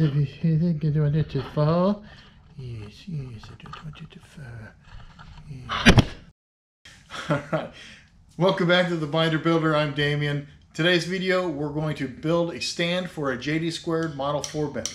If you think you want it to fall, yes, yes, I don't want it to fall. Yes. All right. Welcome back to the Binder Builder. I'm Damien. Today's video, we're going to build a stand for a JD Squared Model 4 bender.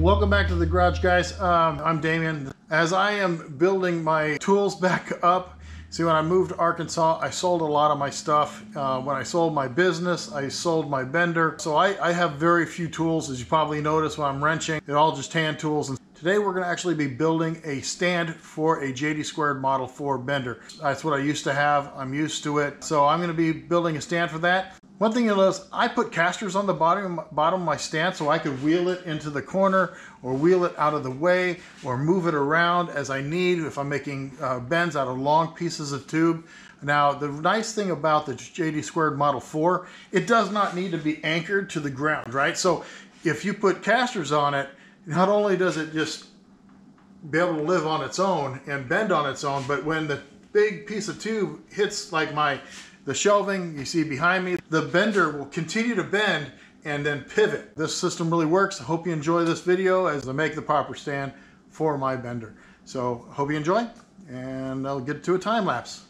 Welcome back to the garage, guys. Um, I'm Damien. As I am building my tools back up, see when I moved to Arkansas, I sold a lot of my stuff. Uh, when I sold my business, I sold my bender. So I, I have very few tools, as you probably notice when I'm wrenching. They're all just hand tools. And today we're gonna actually be building a stand for a JD Squared Model 4 bender. That's what I used to have. I'm used to it. So I'm gonna be building a stand for that. One thing you'll notice, I put casters on the bottom, bottom of my stand so I could wheel it into the corner or wheel it out of the way or move it around as I need if I'm making uh, bends out of long pieces of tube. Now, the nice thing about the JD Squared Model 4, it does not need to be anchored to the ground, right? So if you put casters on it, not only does it just be able to live on its own and bend on its own, but when the big piece of tube hits like my the shelving you see behind me, the bender will continue to bend and then pivot. This system really works. I hope you enjoy this video as I make the proper stand for my bender. So hope you enjoy and I'll get to a time lapse.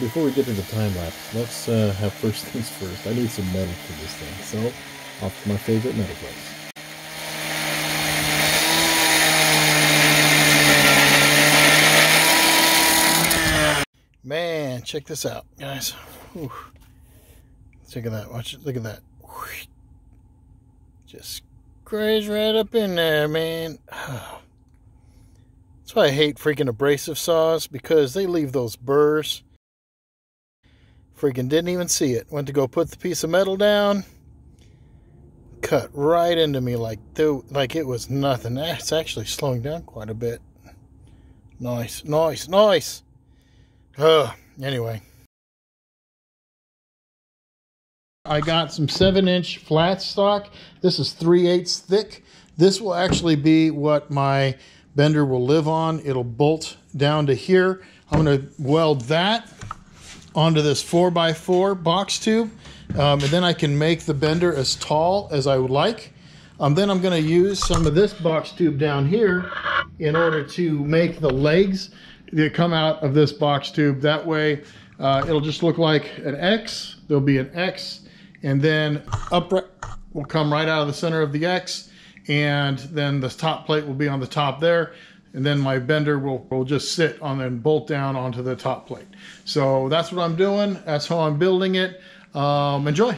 Before we get into time lapse, let's uh, have first things first. I need some metal for this thing, so off to my favorite metal place. Check this out, guys. Whew. Look at that. Watch it. Look at that. Just graze right up in there, man. That's why I hate freaking abrasive saws because they leave those burrs. Freaking didn't even see it. Went to go put the piece of metal down. Cut right into me like though like it was nothing. That's actually slowing down quite a bit. Nice, nice, nice. Uh, anyway. I got some 7 inch flat stock. This is 3 eighths thick. This will actually be what my bender will live on. It'll bolt down to here. I'm going to weld that onto this 4x4 box tube. Um, and then I can make the bender as tall as I would like. Um, then I'm going to use some of this box tube down here in order to make the legs that come out of this box tube. That way uh, it'll just look like an X. There'll be an X and then upright will come right out of the center of the X and then the top plate will be on the top there and then my bender will, will just sit on and bolt down onto the top plate. So that's what I'm doing. That's how I'm building it. Um, enjoy.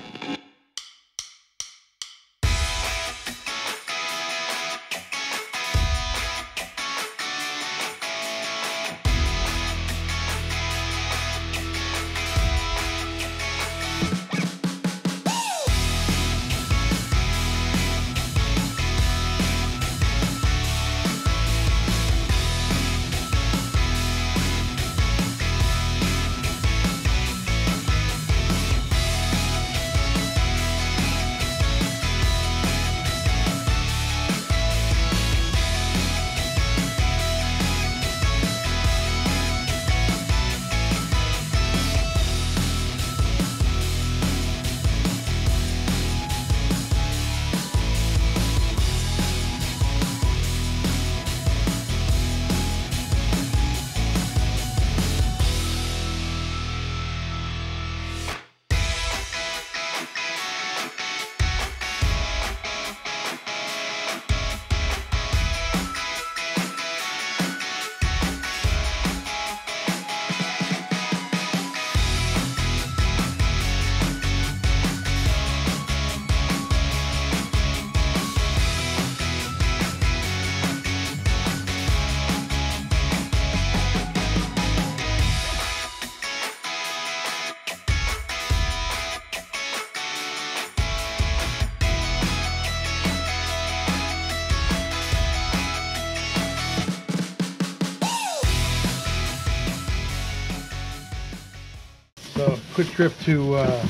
Quick trip to uh,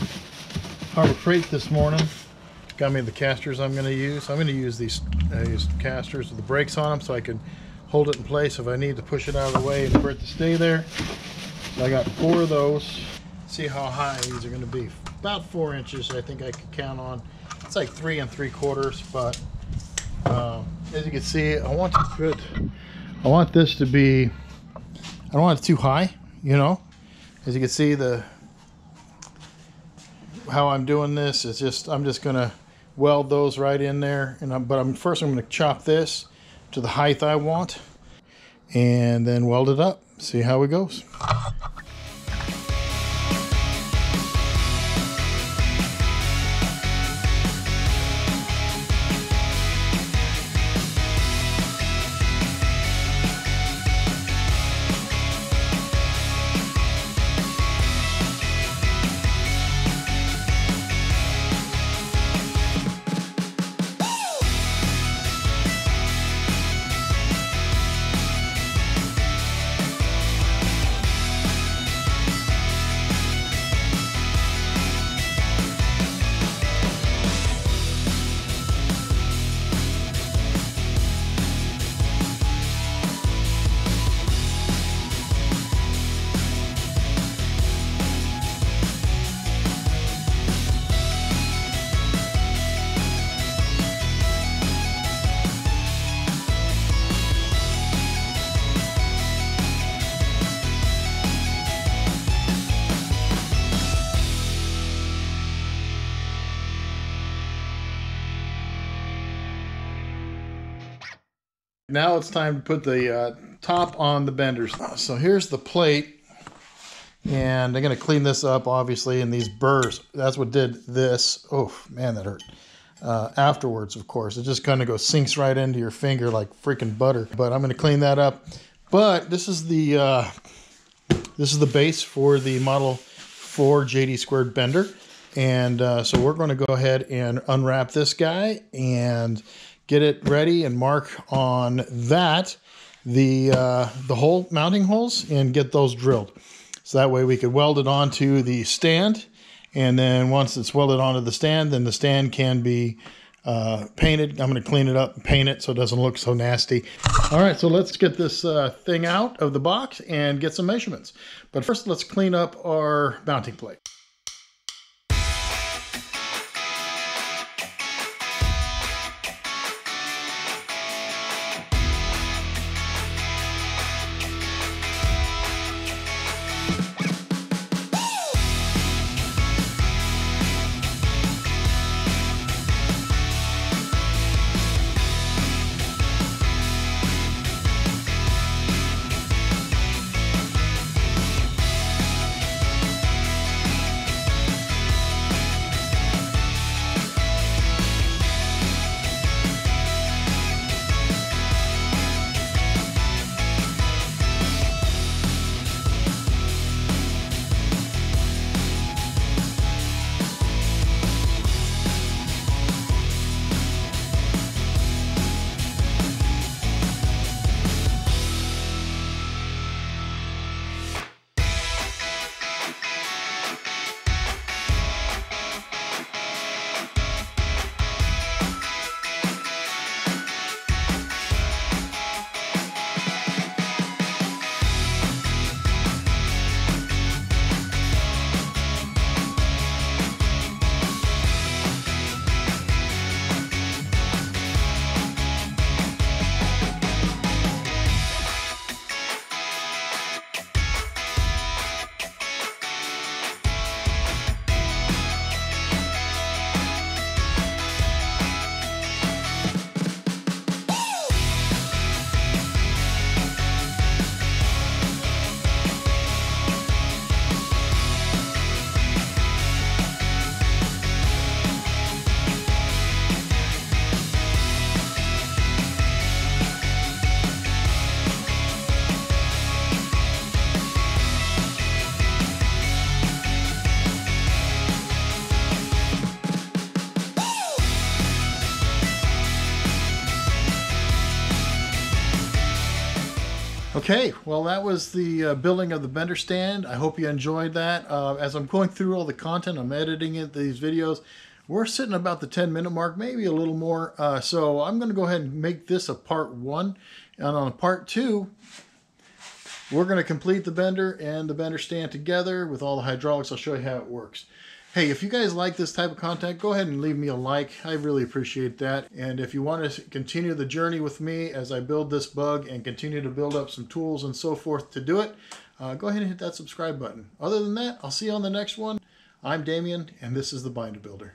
Harbor Freight this morning. Got me the casters I'm going to use. I'm going to use these, uh, these casters with the brakes on them so I can hold it in place if I need to push it out of the way and for it to stay there. So I got four of those. See how high these are going to be. About four inches, I think I could count on. It's like three and three quarters, but uh, as you can see, I want to put, I want this to be, I don't want it too high, you know. As you can see, the how I'm doing this is just I'm just gonna weld those right in there, and I'm, but I'm first I'm gonna chop this to the height I want, and then weld it up. See how it goes. Now it's time to put the uh, top on the benders. So here's the plate. And I'm going to clean this up, obviously, in these burrs. That's what did this. Oh, man, that hurt. Uh, afterwards, of course. It just kind of goes sinks right into your finger like freaking butter. But I'm going to clean that up. But this is the uh, this is the base for the Model 4 JD squared bender. And uh, so we're going to go ahead and unwrap this guy and get it ready and mark on that the uh, the hole mounting holes and get those drilled. So that way we could weld it onto the stand. And then once it's welded onto the stand, then the stand can be uh, painted. I'm going to clean it up and paint it so it doesn't look so nasty. All right, so let's get this uh, thing out of the box and get some measurements. But first, let's clean up our mounting plate. Okay, well, that was the uh, building of the bender stand. I hope you enjoyed that. Uh, as I'm going through all the content, I'm editing it, these videos. We're sitting about the 10 minute mark, maybe a little more. Uh, so I'm going to go ahead and make this a part one. And on part two, we're going to complete the bender and the bender stand together with all the hydraulics. I'll show you how it works. Hey, if you guys like this type of content, go ahead and leave me a like. I really appreciate that. And if you want to continue the journey with me as I build this bug and continue to build up some tools and so forth to do it, uh, go ahead and hit that subscribe button. Other than that, I'll see you on the next one. I'm Damien, and this is the Binder Builder.